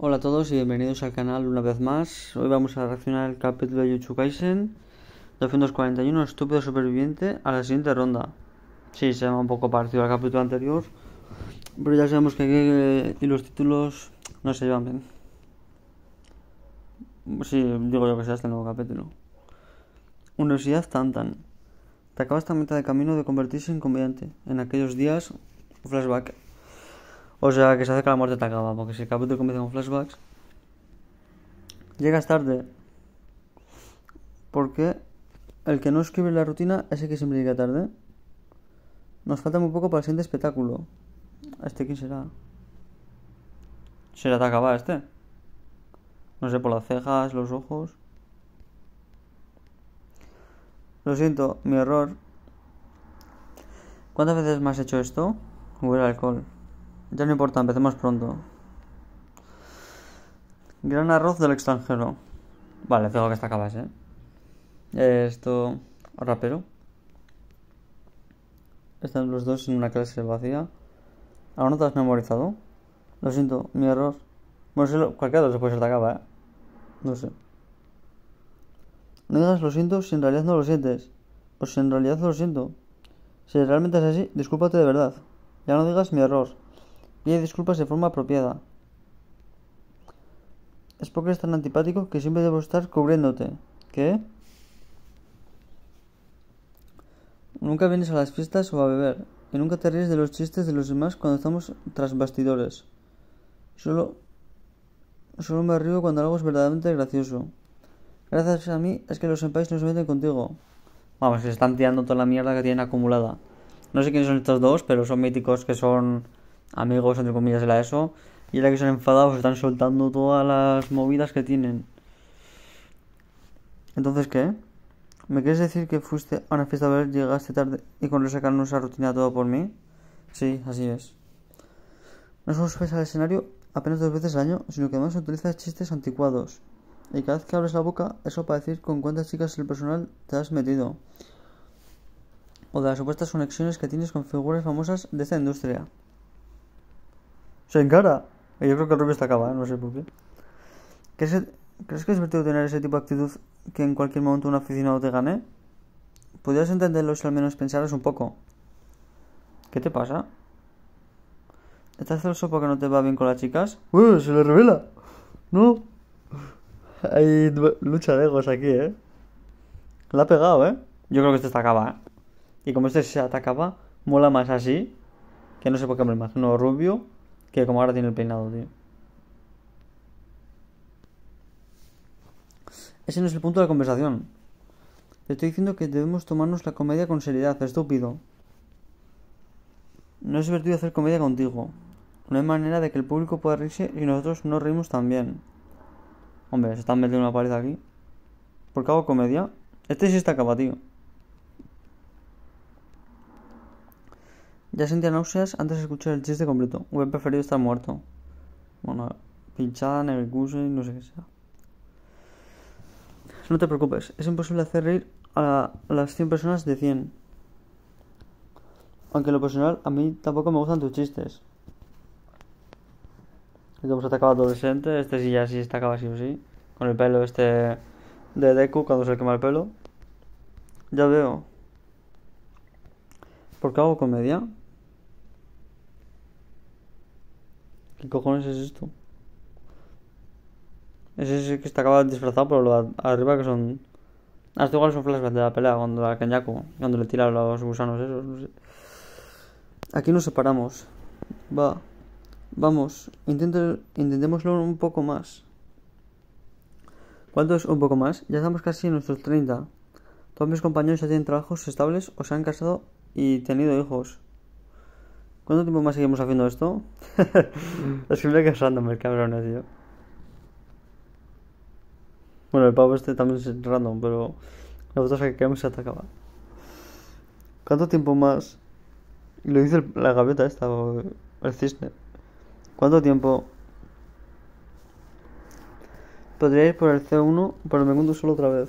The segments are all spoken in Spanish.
Hola a todos y bienvenidos al canal una vez más. Hoy vamos a reaccionar al capítulo de Yuchu Kaisen 241, estúpido superviviente, a la siguiente ronda. Sí, se llama un poco parecido al capítulo anterior, pero ya sabemos que aquí y los títulos no se llevan bien. Sí, digo yo que sea este nuevo capítulo. Universidad Tantan. Te acabas a mitad de camino de convertirse en comediante. En aquellos días, flashback. O sea, que se que la muerte te acaba, porque si el capítulo comienza con flashbacks, llegas tarde. Porque el que no escribe la rutina es el que siempre llega tarde. Nos falta muy poco para el siguiente espectáculo. ¿Este quién será? ¿Será acaba este? No sé, por las cejas, los ojos. Lo siento, mi error. ¿Cuántas veces me has hecho esto? Huele alcohol. Ya no importa, empecemos pronto. Gran arroz del extranjero. Vale, tengo que esta acabas, ¿eh? Esto. Rapero. Están los dos en una clase vacía. ¿Ahora no te has memorizado? Lo siento, mi error. Bueno, si lo, cualquiera se puede ser te acaba, ¿eh? No sé. No digas lo siento si en realidad no lo sientes. O si en realidad lo siento. Si realmente es así, discúlpate de verdad. Ya no digas mi error. Pide disculpas de forma apropiada. Es porque eres tan antipático que siempre debo estar cubriéndote. ¿Qué? Nunca vienes a las fiestas o a beber. Y nunca te ríes de los chistes de los demás cuando estamos tras bastidores. Solo. Solo me río cuando algo es verdaderamente gracioso. Gracias a mí es que los senpais no se meten contigo. Vamos, se están tirando toda la mierda que tienen acumulada. No sé quiénes son estos dos, pero son míticos que son amigos, entre comillas, de la ESO. Y ahora que son enfadados, están soltando todas las movidas que tienen. Entonces, ¿qué? ¿Me quieres decir que fuiste a una fiesta a ver, llegaste tarde y con sacarnos esa rutina todo por mí? Sí, así es. No solo subes al escenario apenas dos veces al año, sino que además utilizas chistes anticuados. Y cada vez que abres la boca, eso para decir con cuántas chicas del personal te has metido. O de las supuestas conexiones que tienes con figuras famosas de esta industria. Se encara. Yo creo que el rubio está acabado, no sé por qué. ¿Crees, ¿Crees que es divertido tener ese tipo de actitud que en cualquier momento un aficionado te gane? Podrías entenderlo si al menos pensaras un poco. ¿Qué te pasa? ¿Estás celoso porque no te va bien con las chicas? ¡Uy! ¡Se le revela! ¡No! Hay lucha de egos aquí, ¿eh? La ha pegado, ¿eh? Yo creo que este está acaba, ¿eh? Y como este se atacaba, mola más así. Que no sé por qué me imagino rubio. Que como ahora tiene el peinado, tío. Ese no es el punto de la conversación. Te estoy diciendo que debemos tomarnos la comedia con seriedad, estúpido. No es divertido hacer comedia contigo. No hay manera de que el público pueda reírse y nosotros no reímos también. Hombre, se están metiendo una pared aquí. ¿Por qué hago comedia? Este sí está acaba, tío. Ya sentía náuseas antes de escuchar el chiste completo. Hubiera preferido estar muerto. Bueno, pinchada, negricuse, no sé qué sea. No te preocupes, es imposible hacer reír a, las 100 personas de 100. Aunque lo personal, a mí tampoco me gustan tus chistes. Este hemos atacado adolescente, este sí ya sí está acaba sí o sí. Con el pelo este de Deku cuando se le quema el pelo. Ya veo. ¿Por qué hago comedia? ¿Qué cojones es esto? Ese sí que está acabado disfrazado, pero lo de arriba que son. Ah, esto igual es un flashback de la pelea cuando la Kenyaku, cuando le tira los gusanos esos, no sé. Aquí nos separamos. Va. Vamos, intente, intentémoslo un poco más. ¿Cuánto es un poco más? Ya estamos casi en nuestros 30. Todos mis compañeros ya tienen trabajos estables o se han casado y tenido hijos. ¿Cuánto tiempo más seguimos haciendo esto? es que me random el cabrón, tío. Bueno, el pavo este también es random, pero la otra es que queremos se atacaba. ¿Cuánto tiempo más? Lo dice la gaviota esta, o el cisne. ¿Cuánto tiempo? Podría ir por el C1, pero me encuentro solo otra vez.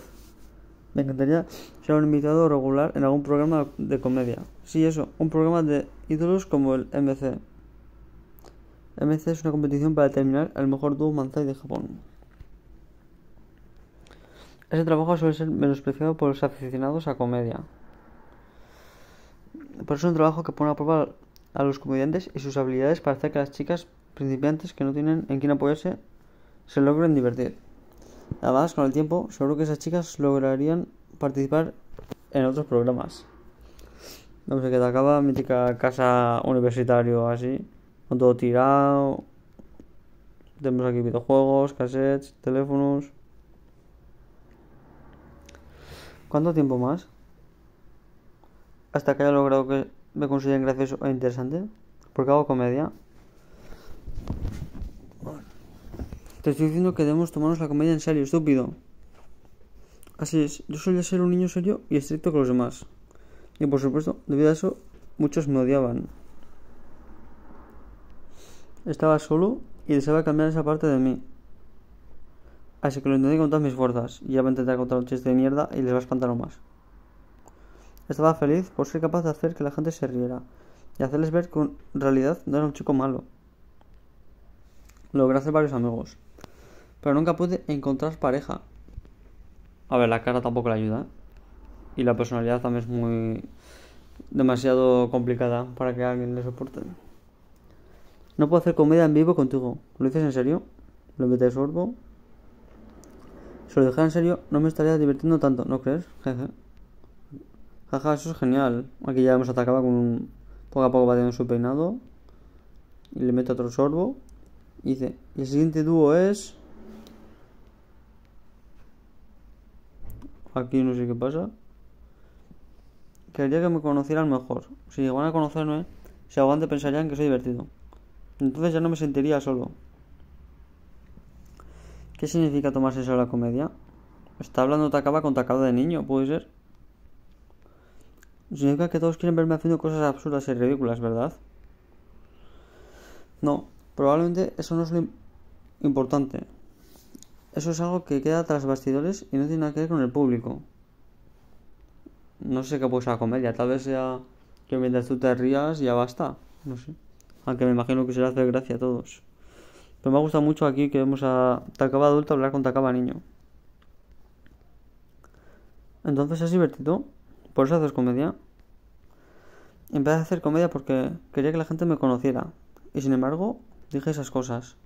Me encantaría ser un invitado regular en algún programa de comedia. Sí, eso, un programa de ídolos como el MC. MC es una competición para determinar el mejor dúo manzai de Japón. Ese trabajo suele ser menospreciado por los aficionados a comedia. Por eso es un trabajo que pone a prueba a los comediantes y sus habilidades para hacer que las chicas principiantes que no tienen en quién apoyarse se logren divertir. Además, con el tiempo, seguro que esas chicas lograrían participar en otros programas. No sé, que te acaba mítica casa universitario así, con todo tirado. Tenemos aquí videojuegos, cassettes, teléfonos. ¿Cuánto tiempo más? Hasta que haya logrado que me consideren gracioso e interesante. Porque hago comedia. Te estoy diciendo que debemos tomarnos la comedia en serio, estúpido. Así es, yo solía ser un niño serio y estricto con los demás. Y por supuesto, debido a eso, muchos me odiaban. Estaba solo y deseaba cambiar esa parte de mí. Así que lo intenté con todas mis fuerzas y ya voy a intentar contar un chiste de mierda y les va a espantar más. Estaba feliz por ser capaz de hacer que la gente se riera y hacerles ver que en realidad no era un chico malo. Logré hacer varios amigos, pero nunca pude encontrar pareja. A ver, la cara tampoco le ayuda. Y la personalidad también es muy demasiado complicada para que alguien le soporte. No puedo hacer comedia en vivo contigo. ¿Lo dices en serio? ¿Lo metes sorbo? Si lo dijera en serio, no me estaría divirtiendo tanto, ¿no crees? Jeje. Jaja, eso es genial. Aquí ya hemos atacado con un... Poco a poco va teniendo su peinado. Y le meto otro sorbo. Y dice, y el siguiente dúo es... Aquí no sé qué pasa. Quería que me conocieran mejor. Si llegan a conocerme, si aguante pensarían que soy divertido. Entonces ya no me sentiría solo. ¿Qué significa tomarse eso la comedia? Está hablando Takaba con Takaba de niño, ¿puede ser? Significa que todos quieren verme haciendo cosas absurdas y ridículas, ¿verdad? No, probablemente eso no es lo importante. Eso es algo que queda tras bastidores y no tiene nada que ver con el público. No sé qué puede la comedia, tal vez sea que mientras tú te rías ya basta. No sé. Aunque me imagino que será hacer gracia a todos. Pero me ha gustado mucho aquí que vemos a Takaba adulto hablar con Takaba niño. Entonces es divertido. Por eso haces comedia. Empecé a hacer comedia porque quería que la gente me conociera. Y sin embargo, dije esas cosas.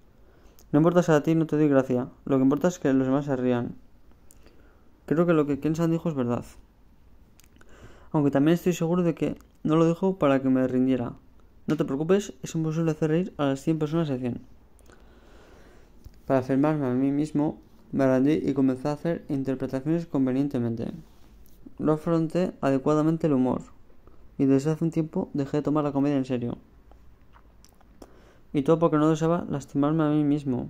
No importa si a ti no te doy gracia. Lo que importa es que los demás se rían. Creo que lo que Kensan dijo es verdad. Aunque también estoy seguro de que no lo dijo para que me rindiera. No te preocupes, es imposible hacer reír a las 100 personas de 100. Para afirmarme a mí mismo, me rendí y comencé a hacer interpretaciones convenientemente. No afronté adecuadamente el humor, y desde hace un tiempo dejé de tomar la comedia en serio. Y todo porque no deseaba lastimarme a mí mismo.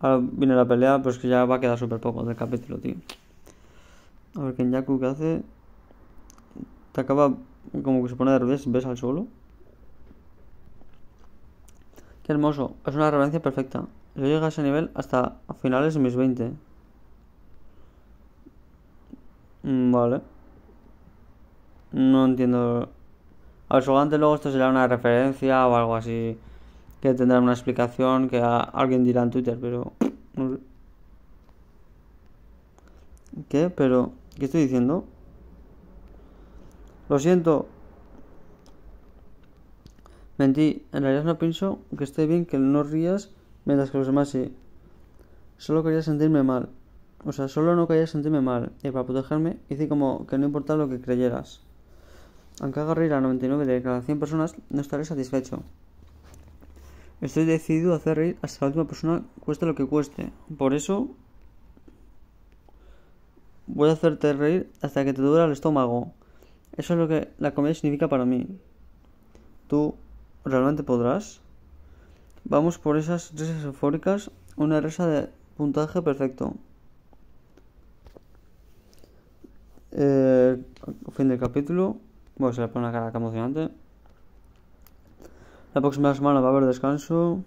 Ahora viene la pelea, pues que ya va a quedar súper poco del capítulo, tío. A ver, Kenyaku, ¿qué hace? Te acaba como que se pone de revés, ves al suelo. Qué hermoso, es una reverencia perfecta. Yo llegué a ese nivel hasta finales de mis 20. Mm, vale. No entiendo. Ver, seguramente luego esto será una referencia o algo así. Que tendrá una explicación que alguien dirá en Twitter, pero. No. ¿Qué? Pero. ¿Qué estoy diciendo? Lo siento. Mentí. En realidad no pienso que esté bien que no rías mientras que los demás sí. Solo quería sentirme mal. O sea, solo no quería sentirme mal. Y para protegerme hice como que no importaba lo que creyeras. Aunque haga reír a 99 de cada 100 personas, no estaré satisfecho. Estoy decidido a hacer reír hasta la última persona, cueste lo que cueste. Por eso voy a hacerte reír hasta que te duela el estómago. Eso es lo que la comedia significa para mí. ¿Tú realmente podrás? Vamos por esas risas eufóricas, una risa de puntaje perfecto. Eh, fin del capítulo. Bueno, se le pone una cara emocionante. La próxima semana va a haber descanso.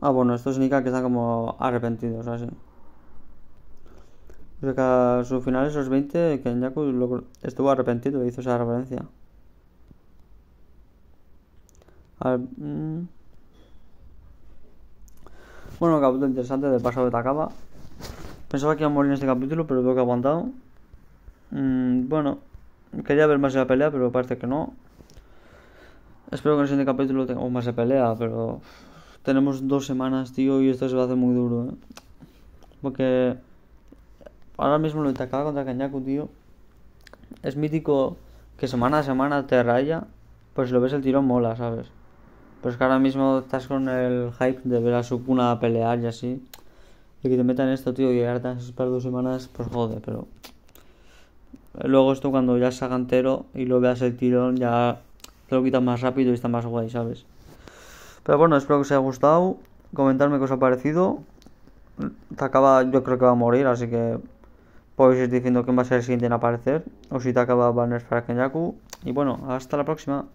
Ah, bueno, esto significa que están como arrepentidos, así. O que a su final, esos 20, Kenyaku estuvo arrepentido y hizo esa referencia. A ver, mmm... Bueno, capítulo interesante del pasado de Takaba. Pensaba que iba a morir en este capítulo, pero veo que ha aguantado. Mm, bueno, quería ver más de la pelea, pero parece que no. Espero que en el siguiente capítulo tengamos más de pelea, pero tenemos dos semanas, tío, y esto se va a hacer muy duro, ¿eh? Porque ahora mismo lo de Takaba contra Kanyaku, tío, es mítico que semana a semana te raya, pues si lo ves el tirón mola, ¿sabes? Pues que ahora mismo estás con el hype de ver a Sukuna pelear y así. Que te metan esto, tío, y ahora te para dos semanas, pues jode, pero... Luego esto cuando ya se haga entero y lo veas el tirón, ya te lo quitas más rápido y está más guay, ¿sabes? Pero bueno, espero que os haya gustado. Comentarme qué os ha parecido. acaba yo creo que va a morir, así que podéis ir diciendo quién va a ser el siguiente en aparecer. O si te acaba va a nerfear Kenyaku. Y bueno, hasta la próxima.